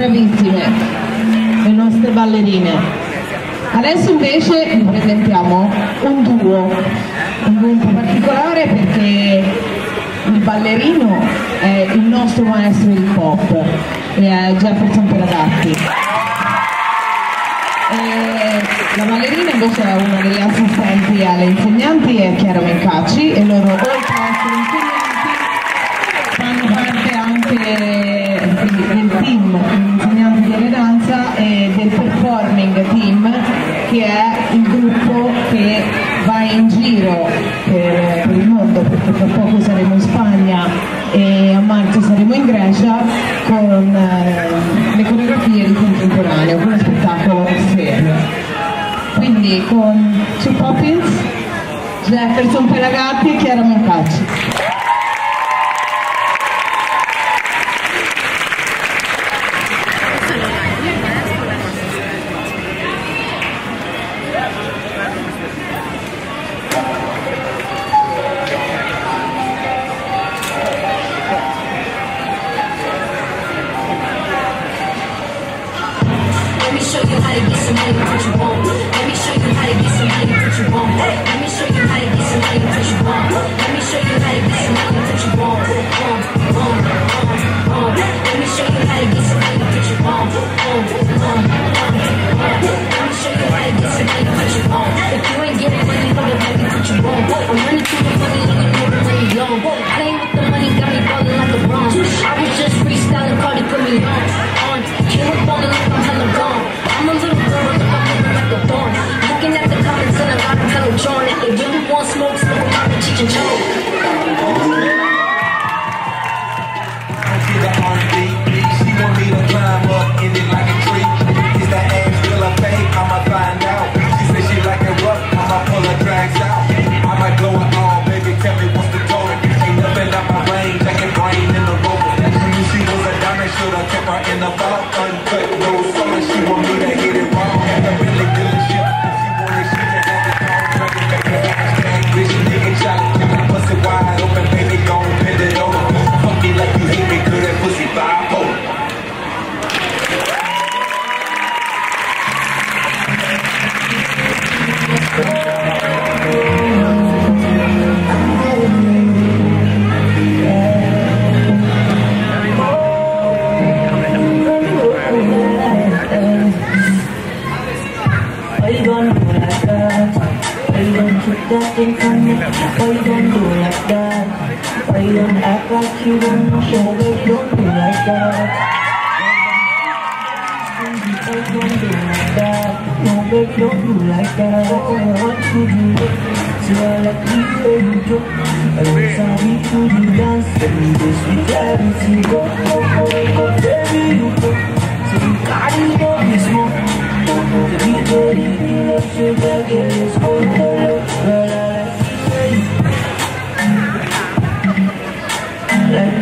bravissime, le nostre ballerine. Adesso invece vi presentiamo un duo, un duo particolare perché il ballerino è il nostro maestro di pop, è Jefferson Peradatti. E la ballerina invece è una delle assistenti alle insegnanti, è Chiara Mencacci e loro oltre che è il gruppo che va in giro per, per il mondo, perché tra poco saremo in Spagna e a marzo saremo in Grecia con eh, le coreografie di contemporaneo, con lo spettacolo serio. Quindi con Sue Poppins, Jefferson Pelagatti e Chiara Mancacci. trên không Quay lên đùa lạc đà. Quay lên ác lạc khi vẫn nó sẽ gây đốt đùa lạc đà. Quay lên đùa lạc đà. Nó gây đốt đùa lạc đà. Quay lên Giờ là khi bên chút. Ở xa đi cứ đi dance This week everything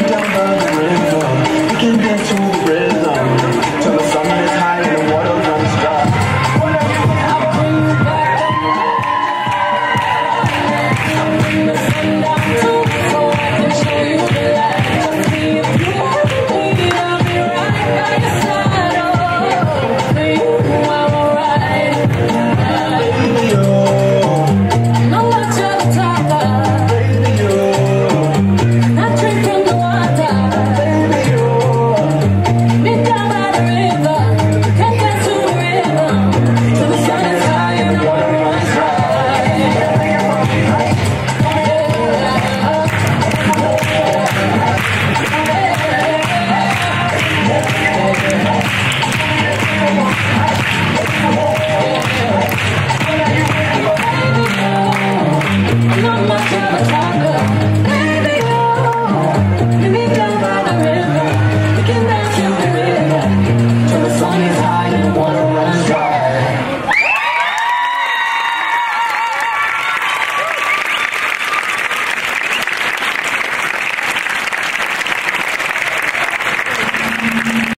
Don't